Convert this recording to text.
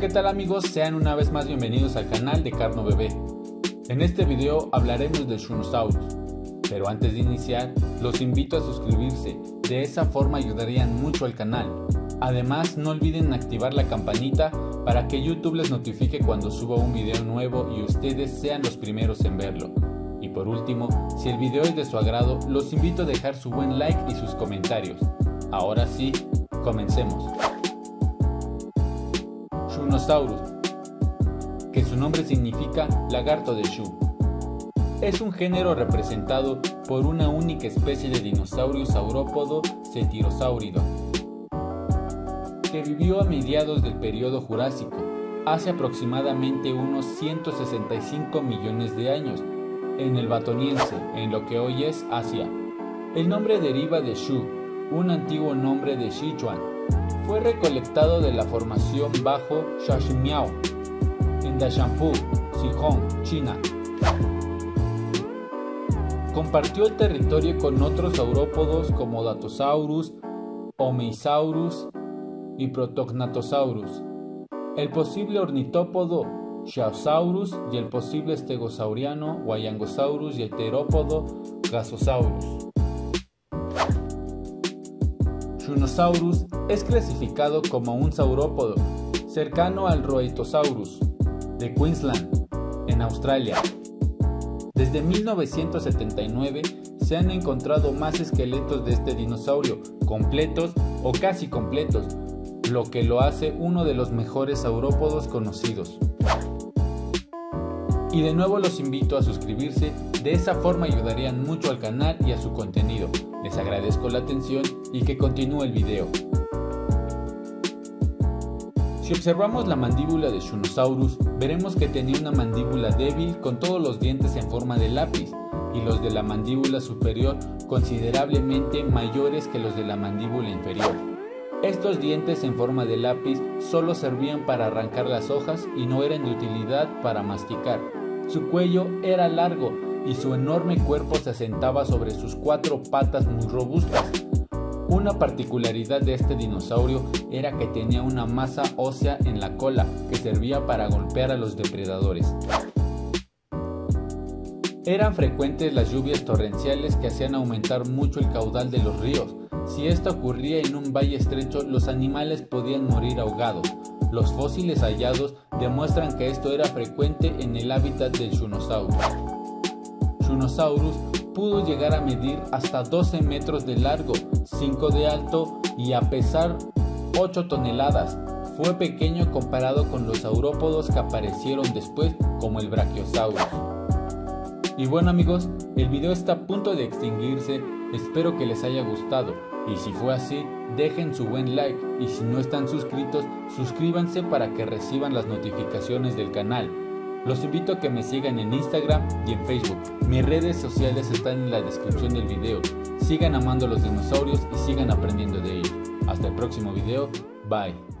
¿qué tal amigos? Sean una vez más bienvenidos al canal de Carno Bebé. En este video hablaremos de Shunosaurus, pero antes de iniciar, los invito a suscribirse, de esa forma ayudarían mucho al canal. Además, no olviden activar la campanita para que YouTube les notifique cuando suba un video nuevo y ustedes sean los primeros en verlo. Y por último, si el video es de su agrado, los invito a dejar su buen like y sus comentarios. Ahora sí, comencemos. Que su nombre significa lagarto de Shu. Es un género representado por una única especie de dinosaurio saurópodo cetirosáurido, que vivió a mediados del periodo Jurásico, hace aproximadamente unos 165 millones de años, en el Batoniense, en lo que hoy es Asia. El nombre deriva de Shu, un antiguo nombre de Sichuan. Fue recolectado de la formación bajo Shashimiao, en Dashanfu, Sihong, China. Compartió el territorio con otros saurópodos como Datosaurus, Omeisaurus y Protognathosaurus. El posible ornitópodo Xiaosaurus y el posible estegosauriano Guayangosaurus y el terópodo Gasosaurus. Shunosaurus es clasificado como un saurópodo cercano al Roetosaurus de Queensland, en Australia. Desde 1979 se han encontrado más esqueletos de este dinosaurio, completos o casi completos, lo que lo hace uno de los mejores saurópodos conocidos. Y de nuevo los invito a suscribirse, de esa forma ayudarían mucho al canal y a su contenido. Les agradezco la atención y que continúe el video. Si observamos la mandíbula de Shunosaurus, veremos que tenía una mandíbula débil con todos los dientes en forma de lápiz y los de la mandíbula superior considerablemente mayores que los de la mandíbula inferior. Estos dientes en forma de lápiz solo servían para arrancar las hojas y no eran de utilidad para masticar. Su cuello era largo y su enorme cuerpo se asentaba sobre sus cuatro patas muy robustas. Una particularidad de este dinosaurio era que tenía una masa ósea en la cola que servía para golpear a los depredadores. Eran frecuentes las lluvias torrenciales que hacían aumentar mucho el caudal de los ríos. Si esto ocurría en un valle estrecho, los animales podían morir ahogados. Los fósiles hallados demuestran que esto era frecuente en el hábitat del Shunosaurus. Pudo llegar a medir hasta 12 metros de largo, 5 de alto y a pesar 8 toneladas. Fue pequeño comparado con los saurópodos que aparecieron después como el Brachiosaurus. Y bueno amigos, el video está a punto de extinguirse, espero que les haya gustado y si fue así, dejen su buen like y si no están suscritos, suscríbanse para que reciban las notificaciones del canal. Los invito a que me sigan en Instagram y en Facebook. Mis redes sociales están en la descripción del video. Sigan amando los dinosaurios y sigan aprendiendo de ellos. Hasta el próximo video. Bye.